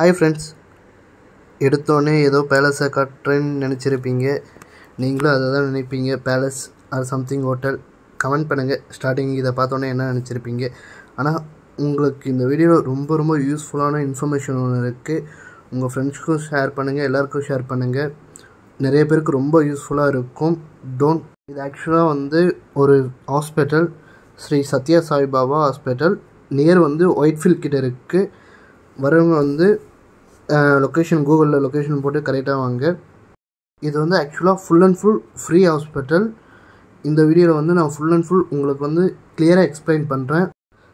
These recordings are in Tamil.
ஹாய் ஃப்ரெண்ட்ஸ் எடுத்தோடனே ஏதோ பேலஸை கட்டுறேன்னு நினச்சிருப்பீங்க. நீங்களும் அதை தான் நினைப்பீங்க. Palace or something hotel comment பண்ணுங்கள் ஸ்டார்டிங் இதை பார்த்தோன்னே என்ன நினச்சிருப்பீங்க. ஆனால் உங்களுக்கு இந்த வீடியோவில் ரொம்ப ரொம்ப யூஸ்ஃபுல்லான இன்ஃபர்மேஷன் ஒன்று இருக்குது உங்கள் ஃப்ரெண்ட்ஸ்க்கும் ஷேர் பண்ணுங்கள் எல்லாருக்கும் ஷேர் பண்ணுங்கள் நிறைய பேருக்கு ரொம்ப யூஸ்ஃபுல்லாக இருக்கும். டோன்ட் இது ஆக்சுவலாக வந்து ஒரு hospital Shri Sathya Sai Baba hospital near வந்து ஒயிட்ஃபீல்ட் கிட்ட இருக்குது வரவங்க வந்து லொக்கேஷன் கூகுளில் லொக்கேஷன் போட்டு கரெக்டாக வாங்க. இது வந்து ஆக்சுவலாக full and full free hospital இந்த வீடியோவில் வந்து நான் ஃபுல் அண்ட் ஃபுல் உங்களுக்கு வந்து கிளியராக எக்ஸ்பிளைன் பண்ணுறேன்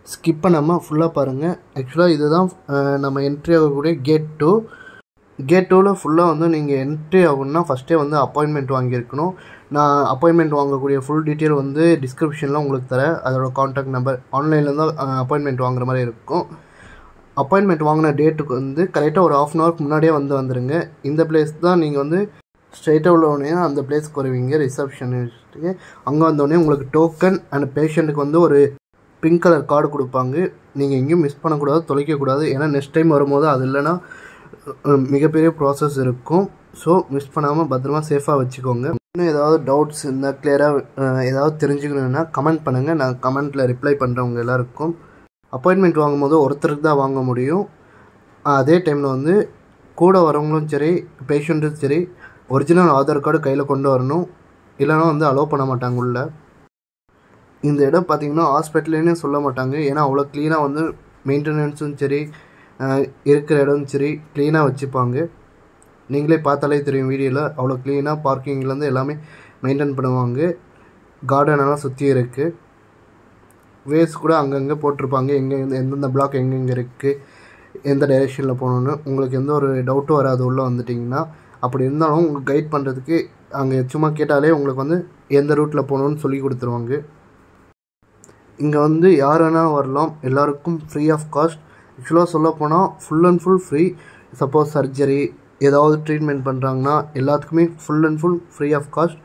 ஸ்கிப் பண்ணாமல் ஃபுல்லாக பாருங்கள் ஆக்சுவலாக இதுதான் நம்ம என்ட்ரி ஆகக்கூடிய கேட் டூ கேட் டூவில் ஃபுல்லாக வந்து நீங்கள் என்ட்ரி ஆகணும்னா ஃபஸ்ட்டே வந்து அப்பாயின்மெண்ட் வாங்கியிருக்கணும். நான் அப்பாயின்மெண்ட் வாங்கக்கூடிய ஃபுல் டீட்டெயில் வந்து டிஸ்கிரிப்ஷனில் உங்களுக்கு தரேன். அதோட காண்டாக்ட் நம்பர் ஆன்லைனில் தான் அப்பாயின்மெண்ட் வாங்குற மாதிரி இருக்கும். அப்பாயின்மெண்ட் வாங்கின டேட்டுக்கு வந்து கரெக்டாக ஒரு ஆஃப் அன் ஹவருக்கு முன்னாடியே வந்து வந்துடுங்க இந்த பிளேஸ் தான் நீங்கள் வந்து ஸ்ட்ரைட்டாக உள்ளவொடனே அந்த பிளேஸ்க்கு வருவீங்க ரிசப்ஷனிஸ்ட்டுக்கு அங்கே வந்தோடனே உங்களுக்கு டோக்கன் அண்ட் பேஷண்ட்டுக்கு வந்து ஒரு பிங்க் கலர் கார்டு கொடுப்பாங்க. நீங்கள் எங்கேயும் மிஸ் பண்ணக்கூடாது தொலைக்கக்கூடாது. ஏன்னா நெக்ஸ்ட் டைம் வரும்போது அது இல்லைன்னா மிகப்பெரிய ப்ராசஸ் இருக்கும். ஸோ மிஸ் பண்ணாமல் பத்திரமா சேஃபாக வச்சுக்கோங்க. இன்னும் ஏதாவது டவுட்ஸ் இருந்தால் கிளியராக ஏதாவது தெரிஞ்சுக்கணுன்னா கமெண்ட் பண்ணுங்கள் நான் கமெண்ட்டில் ரிப்ளை பண்ணுறவங்க எல்லாருக்கும். அப்பாயின்மெண்ட் வாங்கும்போது ஒருத்தருக்கு தான் வாங்க முடியும். அதே டைமில் வந்து கூட வரவங்களும் சரி பேஷண்ட்டும் சரி ஒரிஜினல் ஆதார் கார்டு கையில் கொண்டு வரணும். இல்லைன்னா வந்து அலோவ் பண்ண மாட்டாங்க உள்ள. இந்த இடம் பார்த்திங்கன்னா ஹாஸ்பிட்டல்னே சொல்ல மாட்டாங்க. ஏன்னா அவ்வளோ க்ளீனாக வந்து மெயின்டெனன்ஸும் சரி இருக்கிற இடமும் சரி க்ளீனாக வச்சுப்பாங்க. நீங்களே பார்த்தாலே தெரியும் வீடியோவில் அவ்வளோ க்ளீனாக பார்க்கிங்லேருந்து எல்லாமே மெயின்டைன் பண்ணுவாங்க. கார்டனெல்லாம் சுற்றி இருக்குது வேஸ் கூட அங்கங்கே போட்டிருப்பாங்க. எங்கே எந்தெந்த பிளாக் எங்கெங்கே இருக்குது எந்த டைரெக்ஷனில் போகணுன்னு உங்களுக்கு எந்த ஒரு டவுட்டும் வராது. உள்ளே வந்துட்டிங்கன்னா அப்படி இருந்தாலும் உங்களுக்கு கைட் பண்ணுறதுக்கு அங்கே சும்மா கேட்டாலே உங்களுக்கு வந்து எந்த ரூட்டில் போகணுன்னு சொல்லி கொடுத்துருவாங்க. இங்கே வந்து யார் வேணால் வரலாம். எல்லாருக்கும் ஃப்ரீ ஆஃப் காஸ்ட் ஆக்சுவலாக சொல்ல போனால் full and full free suppose surgery ஏதாவது ட்ரீட்மெண்ட் பண்ணுறாங்கன்னா எல்லாத்துக்குமே full and full free of cost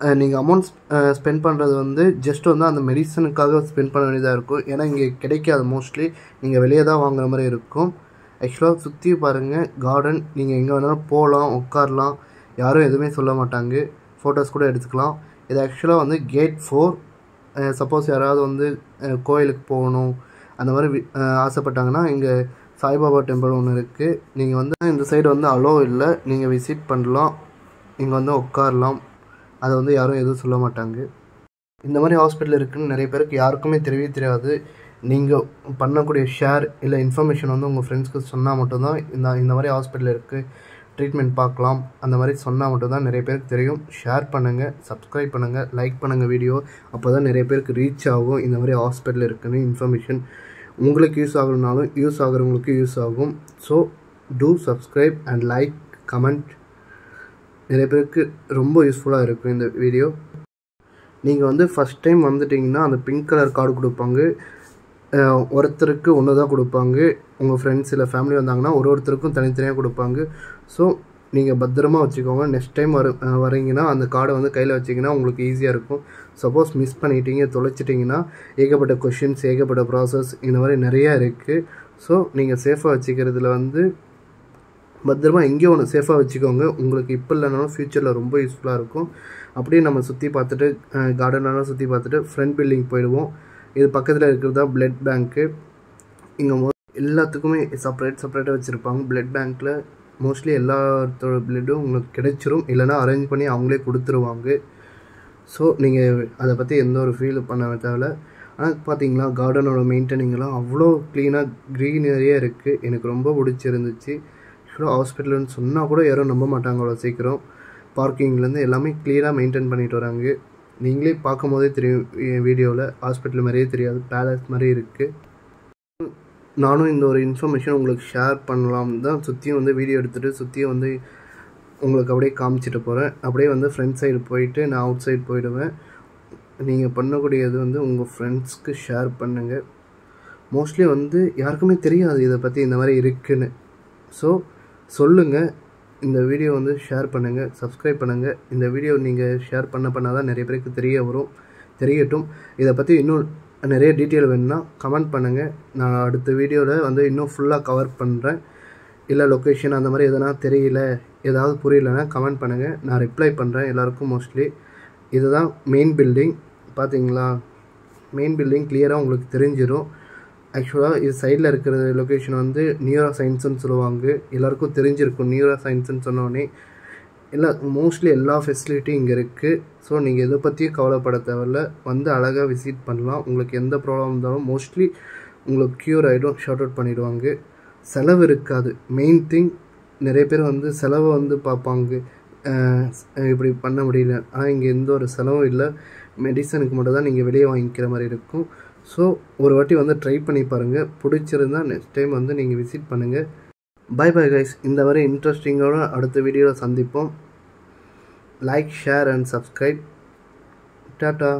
நீங்கள் அமௌண்ட் ஸ்பெண்ட் பண்ணுறது வந்து ஜஸ்ட் வந்து அந்த மெடிசனுக்காக ஸ்பெண்ட் பண்ண வேண்டியதாக இருக்கும். ஏன்னா இங்கே கிடைக்காது. மோஸ்ட்லி நீங்கள் வெளியே தான் வாங்குற மாதிரி இருக்கும். ஆக்சுவலாக சுற்றி பாருங்கள் கார்டன் நீங்கள் எங்கே வேணாலும் போகலாம் உட்காரலாம். யாரும் எதுவுமே சொல்ல மாட்டாங்க. ஃபோட்டோஸ் கூட எடுத்துக்கலாம். இது ஆக்சுவலாக வந்து கேட் ஃபோர் சப்போஸ் யாராவது வந்து கோயிலுக்கு போகணும். அந்த மாதிரி வி- ஆசைப்பட்டாங்கன்னா இங்கே சாய்பாபா டெம்பிள் ஒன்று இருக்குது நீங்கள் வந்து இந்த சைடு வந்து அலோ இல்லை. நீங்கள் விசிட் பண்ணலாம். இங்கே வந்து உட்காரலாம். அதை வந்து யாரும் எதுவும் சொல்ல மாட்டாங்க. இந்த மாதிரி ஹாஸ்பிட்டல் இருக்குன்னு நிறைய பேருக்கு யாருக்குமே தெரியவே தெரியாது. நீங்கள் பண்ணக்கூடிய ஷேர் இல்லை இன்ஃபர்மேஷன் வந்து உங்கள் ஃப்ரெண்ட்ஸ்க்கு சொன்னால் மட்டும்தான் இந்த இந்த மாதிரி ஹாஸ்பிட்டல் இருக்குது ட்ரீட்மெண்ட் பார்க்கலாம். அந்த மாதிரி சொன்னால் மட்டும்தான் நிறைய பேருக்கு தெரியும். ஷேர் பண்ணுங்கள் சப்ஸ்கிரைப் பண்ணுங்கள் லைக் பண்ணுங்கள் வீடியோ அப்போ தான் நிறைய பேருக்கு ரீச் ஆகும். இந்த மாதிரி ஹாஸ்பிட்டல் இருக்குன்னு இன்ஃபர்மேஷன் உங்களுக்கு யூஸ் ஆகணுனாலும் யூஸ் ஆகுறவங்களுக்கு யூஸ் ஆகும். So do subscribe and like comment நிறைய பேருக்கு ரொம்ப யூஸ்ஃபுல்லாக இருக்கும் இந்த வீடியோ நீங்கள் வந்து ஃபஸ்ட் டைம் வந்துட்டிங்கன்னா அந்த பிங்க் கலர் கார்டு கொடுப்பாங்க. ஒருத்தருக்கு ஒன்று தான் கொடுப்பாங்க. உங்கள் ஃப்ரெண்ட்ஸ் இல்லை ஃபேமிலி வந்தாங்கன்னா ஒரு ஒருத்தருக்கும் தனித்தனியாக கொடுப்பாங்க. ஸோ நீங்கள் பத்திரமா வச்சுக்கோங்க. நெக்ஸ்ட் டைம் வர வரீங்கன்னா அந்த கார்டை வந்து கையில் வச்சிங்கன்னா உங்களுக்கு ஈஸியாக இருக்கும். சப்போஸ் மிஸ் பண்ணிட்டீங்க தொலைச்சிட்டிங்கன்னா ஏகப்பட்ட கொஷின்ஸ் ஏகப்பட்ட ப்ராசஸ் இந்த மாதிரி நிறையா இருக்குது ஸோ நீங்கள் சேஃபாக வச்சுக்கிறதுல வந்து பத்திரமா எங்கேயோ ஒன்று சேஃபாக வச்சுக்கோங்க. உங்களுக்கு இப்போ இல்லைனாலும் ஃப்யூச்சரில் ரொம்ப யூஸ்ஃபுல்லாக இருக்கும். அப்படியே நம்ம சுற்றி பார்த்துட்டு கார்டனெல்லாம் சுற்றி பார்த்துட்டு ஃப்ரண்ட் பில்டிங் போயிடுவோம். இது பக்கத்தில் இருக்கிறது தான் பிளட் பேங்க்கு இங்கே மோ எல்லாத்துக்குமே செப்பரேட் செப்பரேட்டாக வச்சுருப்பாங்க. பிளட் பேங்க்கில் மோஸ்ட்லி எல்லாத்தோட பிளட்டும் உங்களுக்கு கிடைச்சிரும். இல்லைனா அரேஞ்ச் பண்ணி அவங்களே கொடுத்துருவாங்க. ஸோ நீங்கள் அதை பற்றி எந்த ஒரு ஃபீல் பண்ண தேவையில்ல. ஆனால் பார்த்தீங்களா கார்டனோட மெயின்டைனிங்லாம் அவ்வளோ க்ளீனாக க்ரீனரியாக இருக்குது எனக்கு ரொம்ப பிடிச்சிருந்துச்சு. ஆக்சுவலாக ஹாஸ்பிட்டல்னு சொன்னால் கூட யாரும் நம்ப மாட்டாங்க அவ்வளோ சீக்கிரம். பார்க்கிங்லேருந்து எல்லாமே க்ளியராக மெயின்டைன் பண்ணிட்டு வராங்க. நீங்களே பார்க்கும் போதே தெரியும் வீடியோவில் ஹாஸ்பிட்டல் மாதிரியே தெரியாது பேலஸ் மாதிரி இருக்குது நானும் இந்த ஒரு இன்ஃபர்மேஷன் உங்களுக்கு ஷேர் பண்ணலாம் தான் சுற்றியும் வந்து வீடியோ எடுத்துகிட்டு சுற்றியும் வந்து உங்களுக்கு அப்படியே காமிச்சிட்டு போகிறேன் அப்படியே வந்து ஃப்ரெண்ட் சைடு போயிட்டு நான் அவுட் சைடு போயிடுவேன். நீங்கள் பண்ணக்கூடியது வந்து உங்கள் ஃப்ரெண்ட்ஸ்க்கு ஷேர் பண்ணுங்கள் மோஸ்ட்லி வந்து யாருக்குமே தெரியாது இதை பற்றி இந்த மாதிரி இருக்குன்னு. ஸோ சொல்லுங்கள் இந்த வீடியோ வந்து ஷேர் பண்ணுங்கள் சப்ஸ்கிரைப் பண்ணுங்கள் இந்த வீடியோ நீங்கள் ஷேர் பண்ண பண்ணால் தான் நிறைய பேருக்கு தெரிய வரும் தெரியட்டும். இதை பற்றி இன்னும் நிறைய டீட்டெயில் வேணும்னா கமெண்ட் பண்ணுங்கள் நான் அடுத்த வீடியோவில் வந்து இன்னும் ஃபுல்லாக கவர் பண்ணுறேன் இல்லை லொக்கேஷன் அந்த மாதிரி எதனா தெரியல ஏதாவது புரியலன்னா கமெண்ட் பண்ணுங்கள் நான் ரிப்ளை பண்ணுறேன் எல்லாருக்கும் மோஸ்ட்லி இதுதான் மெயின் பில்டிங் பார்த்தீங்களா மெயின் பில்டிங் கிளியராக உங்களுக்கு தெரிஞ்சிடும் ஆக்சுவலாக இது சைடில் இருக்கிற லொக்கேஷன் வந்து நியூரோ சயின்ஸ்னு சொல்லுவாங்க. எல்லாருக்கும் தெரிஞ்சிருக்கும். நியூரா சயின்ஸ்னு சொன்னோடனே எல்லா மோஸ்ட்லி எல்லா ஃபெசிலிட்டியும் இங்கே இருக்குது ஸோ நீங்கள் எதை பற்றியும் கவலைப்பட தேவையில்ல. வந்து அழகாக விசிட் பண்ணலாம். உங்களுக்கு எந்த ப்ராப்ளம் இருந்தாலும் மோஸ்ட்லி உங்களுக்கு க்யூர் ஆகிடும் ஷார்ட் அவுட் பண்ணிடுவாங்க. செலவு இருக்காது. மெயின் திங் நிறைய பேர் வந்து செலவை வந்து பார்ப்பாங்க. இப்படி பண்ண முடியல. ஆனால் இங்கே எந்த ஒரு செலவும் இல்லை. மெடிசனுக்கு மட்டும் தான் நீங்கள் வெளியே வாங்கிக்கிற மாதிரி இருக்கும். ஸோ ஒரு வாட்டி வந்து ட்ரை பண்ணி பாருங்கள் பிடிச்சிருந்தா நெக்ஸ்ட் டைம் வந்து நீங்கள் விசிட் பண்ணுங்கள் பை பை கைஸ் இந்த மாதிரி இன்ட்ரெஸ்டிங்கோட அடுத்த வீடியோவில் சந்திப்போம். Like share and subscribe tata